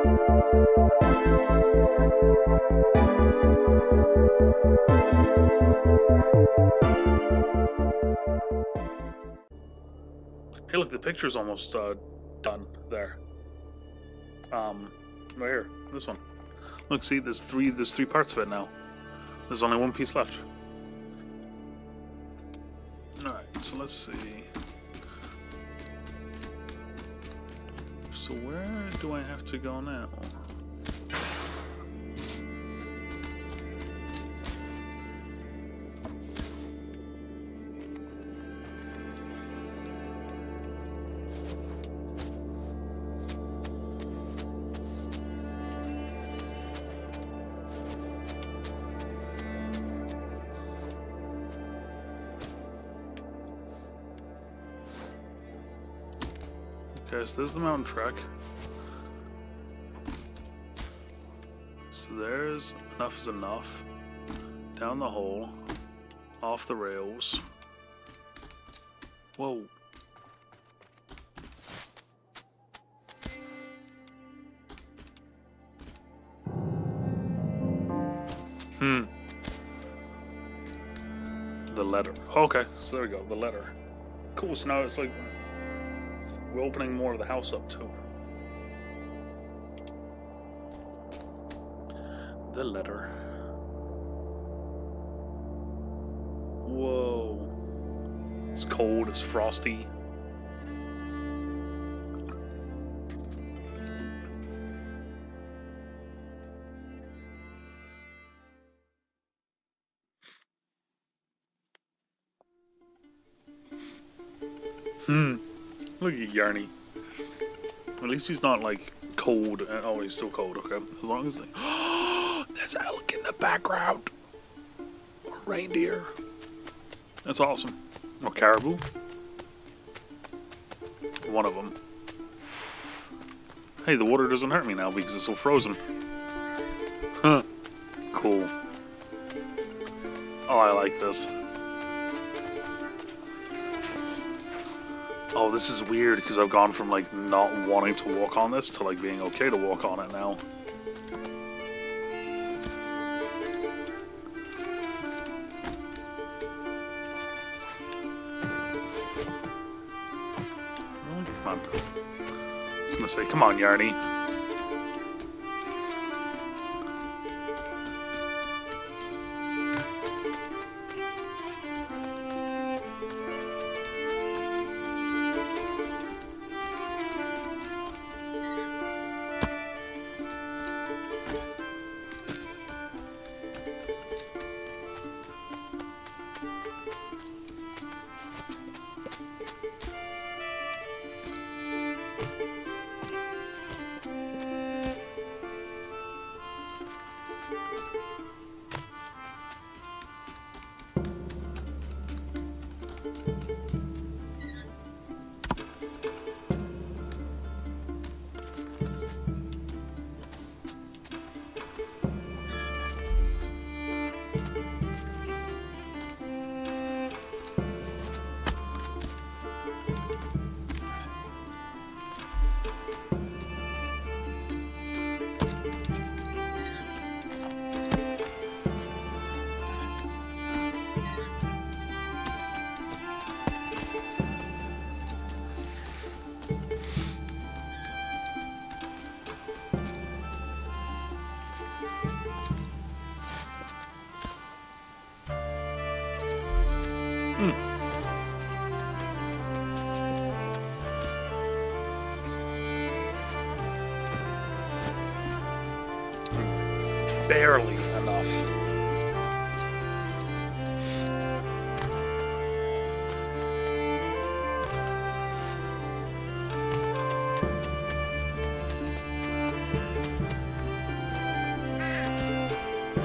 Hey, look, the picture's almost uh, done there. Um, right here, this one. Look, see, there's three. There's three parts of it now. There's only one piece left. All right, so let's see. So where do I have to go now? Okay, so there's the mountain trek. So there's enough is enough. Down the hole. Off the rails. Whoa. Hmm. The letter. Okay, so there we go, the letter. Cool, so now it's like we're opening more of the house up too. The letter. Whoa. It's cold, it's frosty. Hmm. Look at Yarny. At least he's not like cold. Uh, oh, he's still cold. Okay, as long as there's elk in the background, or reindeer. That's awesome. Or caribou. One of them. Hey, the water doesn't hurt me now because it's so frozen. Huh. Cool. Oh, I like this. Oh, this is weird because I've gone from like not wanting to walk on this to like being okay to walk on it now. Come on. I gonna say, come on, Yarny.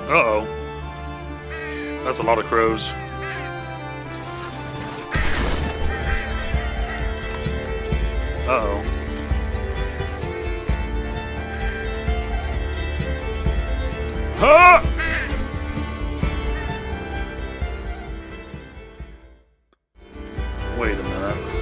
Uh-oh. That's a lot of crows. Uh-oh. Huh! Wait a minute.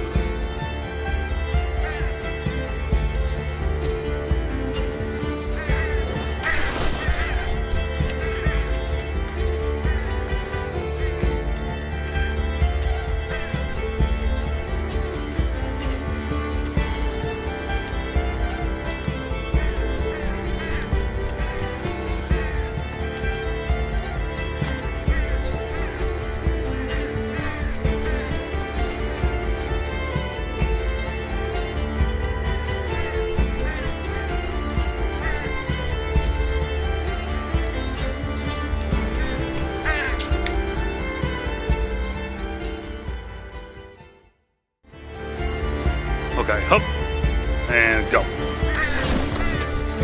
And go.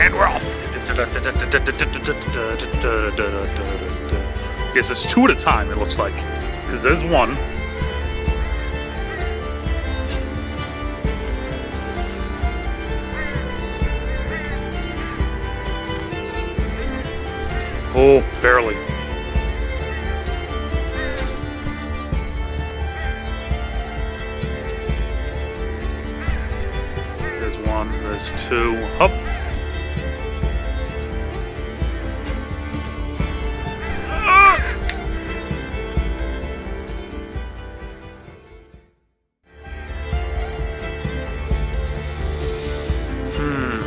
And we're off. Yes, it's two at a time, it looks like. Because there's one. One, there's two. Up. Hmm.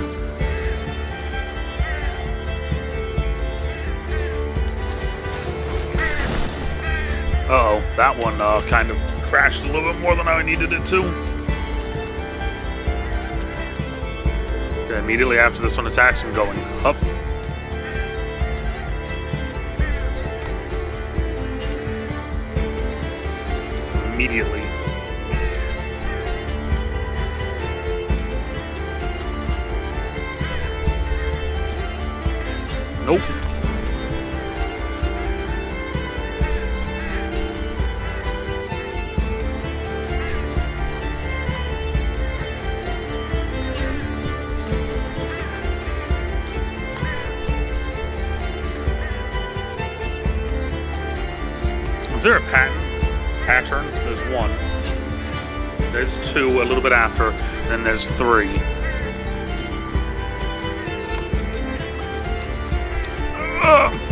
Uh-oh, that one uh, kind of crashed a little bit more than I needed it to. Okay, immediately after this one attacks, I'm going up. Immediately. Nope. Is there a pattern? Pattern? There's one. There's two a little bit after. Then there's three. Ugh.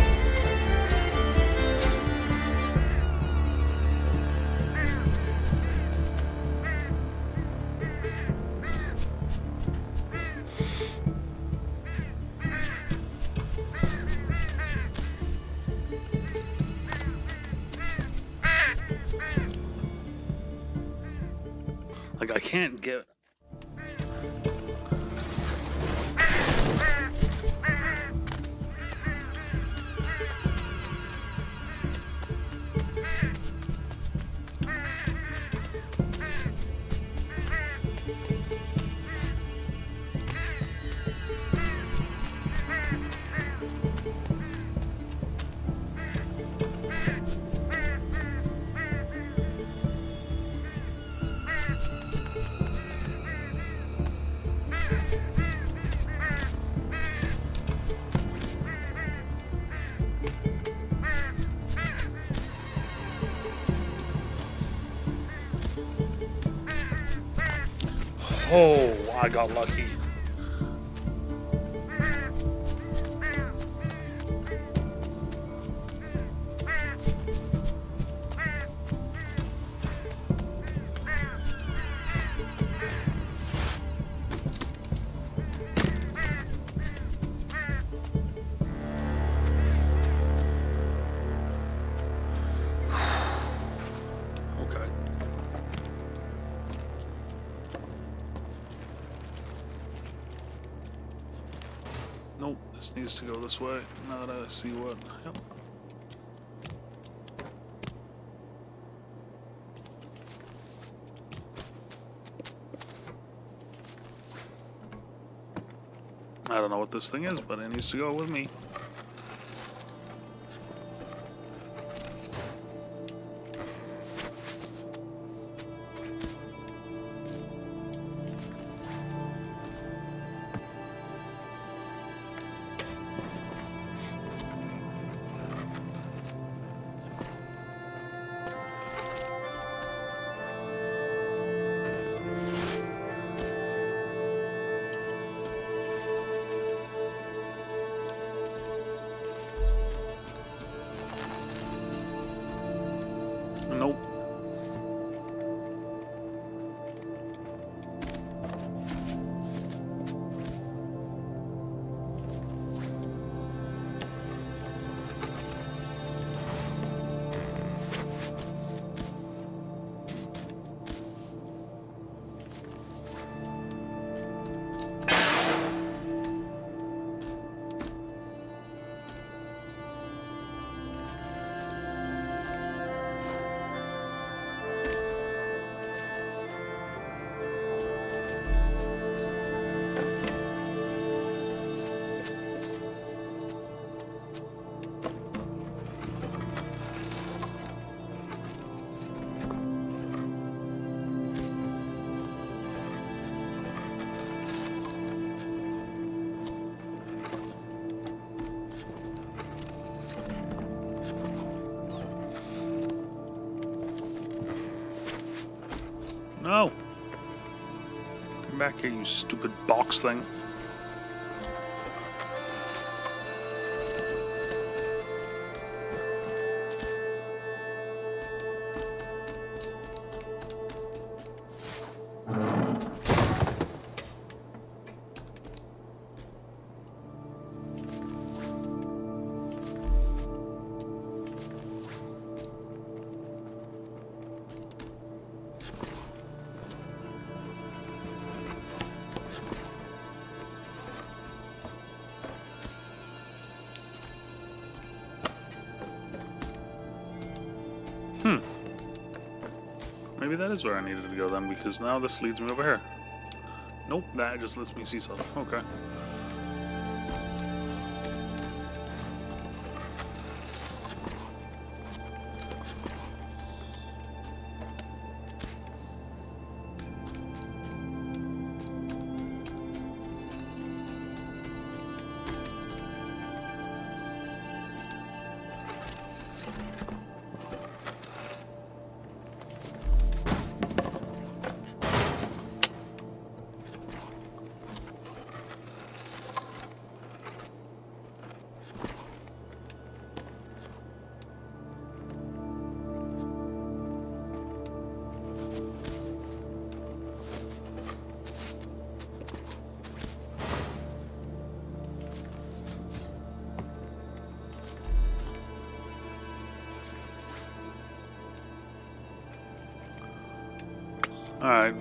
Like I can't get. Oh, I got lucky. Nope, this needs to go this way. Now that I see what. Yep. I don't know what this thing is, but it needs to go with me. Nope. Back here, you stupid box thing. Hmm. Maybe that is where I needed to go then, because now this leads me over here. Nope, that just lets me see stuff. Okay. Alright.